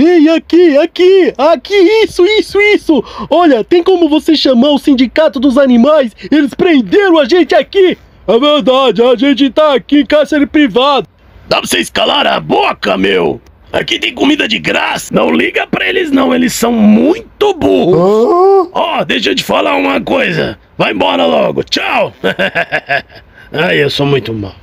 Ei, aqui, aqui, aqui, isso, isso, isso! Olha, tem como você chamar o sindicato dos animais? Eles prenderam a gente aqui! É verdade, a gente tá aqui em cárcere privado. Dá pra vocês calar a boca, meu! Aqui tem comida de graça! Não liga pra eles não, eles são muito burros! Ó, oh, deixa eu te falar uma coisa! Vai embora logo, tchau! Ai, eu sou muito mal.